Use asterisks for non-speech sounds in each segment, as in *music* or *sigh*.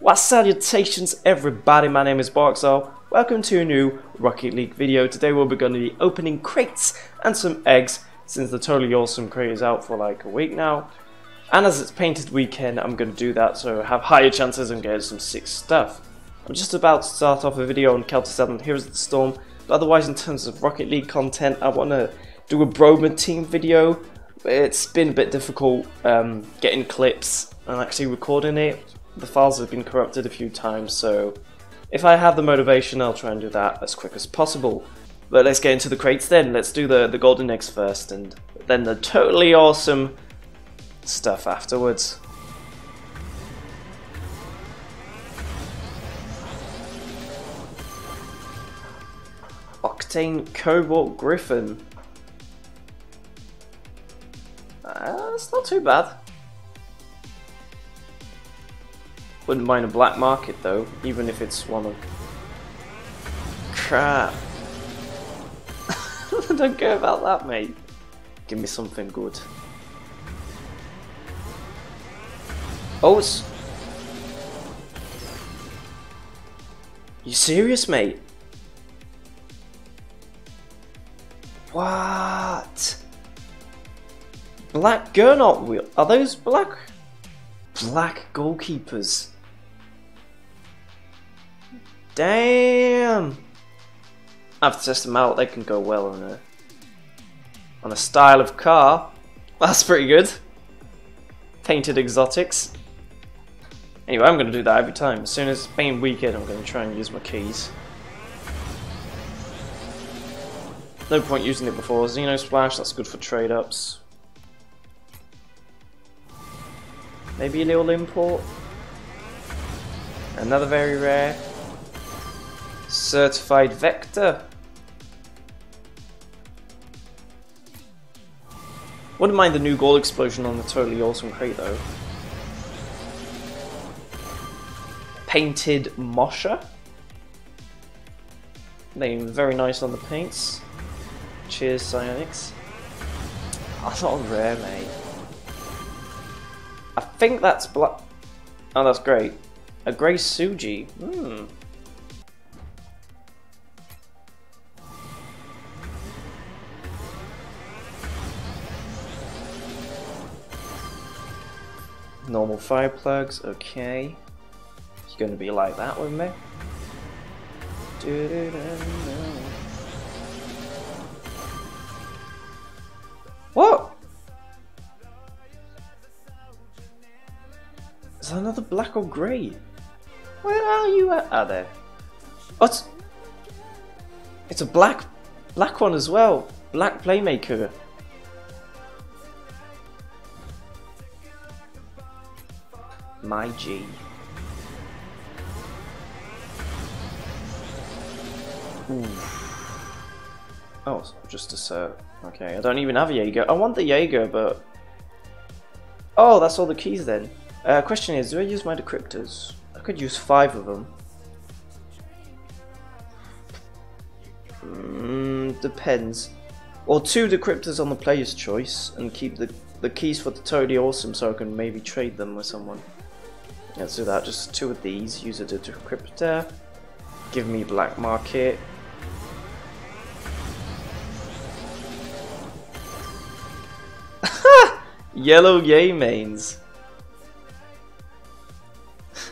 Well, salutations everybody, my name is Barkzal. Welcome to a new Rocket League video. Today we'll be going to be opening crates and some eggs since the Totally Awesome crate is out for like a week now. And as it's painted weekend, I'm going to do that so have higher chances of getting some sick stuff. I'm just about to start off a video on Kelter 7 Heroes of the Storm, but otherwise in terms of Rocket League content, I want to do a Broman team video. It's been a bit difficult um, getting clips and actually recording it. The files have been corrupted a few times, so if I have the motivation, I'll try and do that as quick as possible. But let's get into the crates then. Let's do the, the golden eggs first, and then the totally awesome stuff afterwards. Octane Cobalt Griffin. Uh, it's not too bad. Wouldn't mind a black market though, even if it's one of... Crap. *laughs* I don't care about that, mate. Give me something good. Oh, it's... You serious, mate? What? Black Gernot wheel. Are those black? Black goalkeepers. Damn. I have to test them out. They can go well on a on a style of car. That's pretty good. Painted exotics. Anyway, I'm going to do that every time. As soon as it's weekend, I'm going to try and use my keys. No point using it before. Xeno Splash, that's good for trade-ups. Maybe a little import. Another very rare. Certified Vector. Wouldn't mind the new goal explosion on the totally awesome crate though. Painted Mosher. Name very nice on the paints. Cheers, Psyonix. That's not rare, mate. I think that's black. Oh, that's great. A grey Suji. Hmm. Normal fire plugs, okay. It's gonna be like that with me. What? Is that another black or grey? Where are you at? Ah, there. It's, it's a black, black one as well. Black Playmaker. My G. Ooh. Oh, just a cert. Okay, I don't even have a Jaeger. I want the Jaeger, but... Oh, that's all the keys then. Uh, question is, do I use my decryptors? I could use five of them. Mm, depends. Or two decryptors on the player's choice, and keep the, the keys for the totally awesome so I can maybe trade them with someone. Let's do that, just two of these, use it a decryptor, give me black market. *laughs* Yellow yay mains.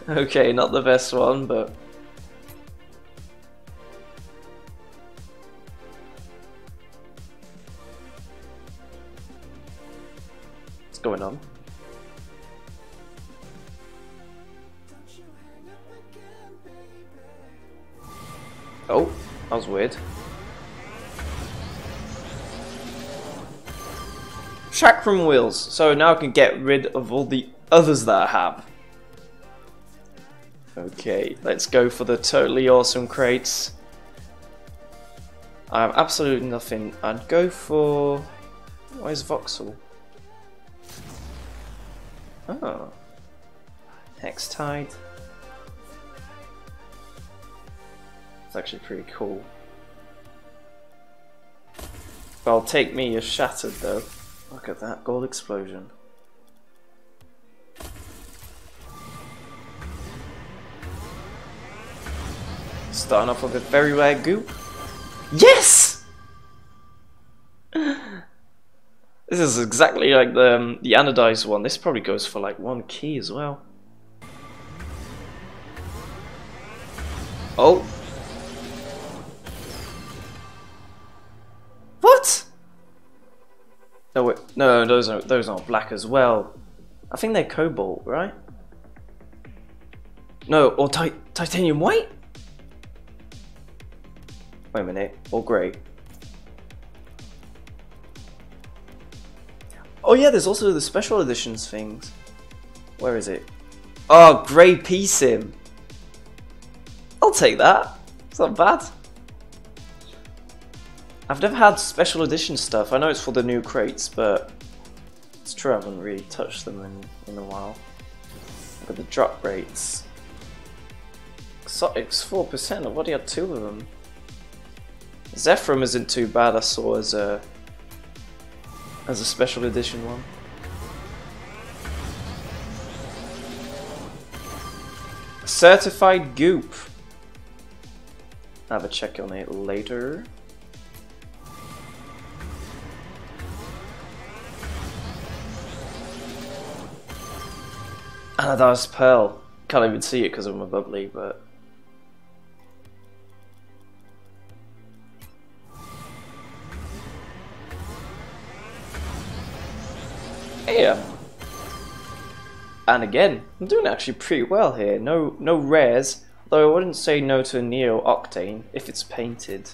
*laughs* okay, not the best one, but... What's going on? Oh, that was weird. Chakram wheels, so now I can get rid of all the others that I have. Okay, let's go for the totally awesome crates. I have absolutely nothing. I'd go for... Where's Voxel? Oh. Hextide. It's actually pretty cool. Well, take me you're shattered though. Look at that gold explosion. Starting off with a very rare goop. Yes! *laughs* this is exactly like the, um, the anodized one. This probably goes for like one key as well. No, wait, no, those are those aren't black as well. I think they're cobalt, right? No, or ti titanium white? Wait a minute, or grey. Oh yeah, there's also the special editions things. Where is it? Oh, grey P-Sim. I'll take that. It's not bad. I've never had special edition stuff. I know it's for the new crates, but it's true I haven't really touched them in, in a while. At the drop rates. Exotics 4%, I've already had two of them. Zephyrum isn't too bad, I saw as a as a special edition one. Certified Goop. have a check on it later. Anodized Pearl. Can't even see it because of my bubbly, but Yeah. Um, and again, I'm doing actually pretty well here. No no rares, though I wouldn't say no to a Neo Octane if it's painted.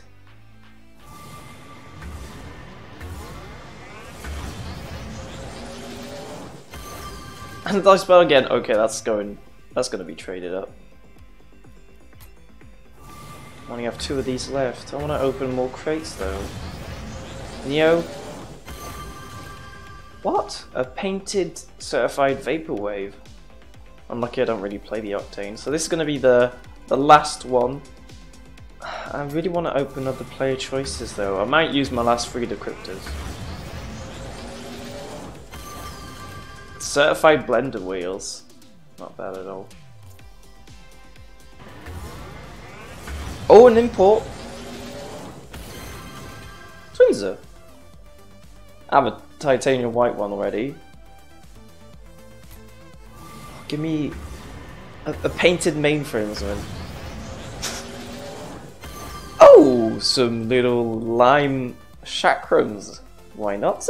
And Dice Bell again, okay, that's going that's gonna be traded up. I only have two of these left. I wanna open more crates though. Neo, what? A painted certified vaporwave. Unlucky I don't really play the Octane. So this is going to be the, the last one. *sighs* I really want to open the player choices though. I might use my last three decryptors. Certified blender wheels. Not bad at all. Oh, an import. Twinzer. I have a titanium white one already. Give me a, a painted mainframe as well. oh, some little lime chakrams. Why not,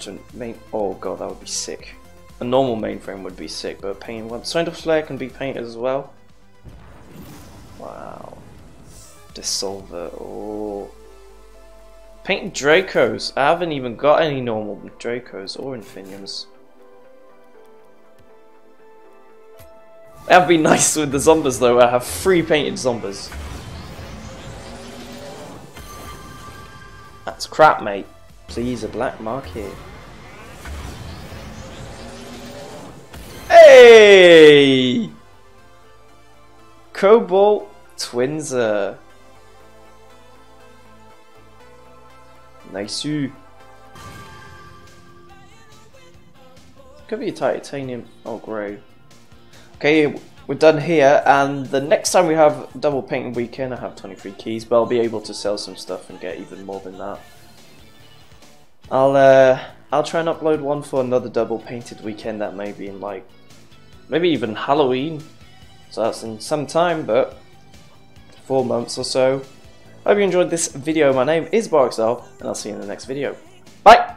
Sin? Imagine main. Oh god, that would be sick. A normal mainframe would be sick, but a paint one. Signed of Slayer can be painted as well. Wow. Dissolver. Oh. Paint Dracos. I haven't even got any normal Dracos or Infiniums. That would be *laughs* nice with the zombies though, I have three painted zombies. That's crap mate. Please, a black market. Hey! Cobalt Twinzer. Nice. You could be a titanium. Oh, grey. Okay, we're done here, and the next time we have double painting weekend, I have 23 keys, but I'll be able to sell some stuff and get even more than that. I'll uh, I'll try and upload one for another double painted weekend that may be in like maybe even Halloween. So that's in some time, but four months or so. I hope you enjoyed this video. My name is Barksdale, and I'll see you in the next video. Bye!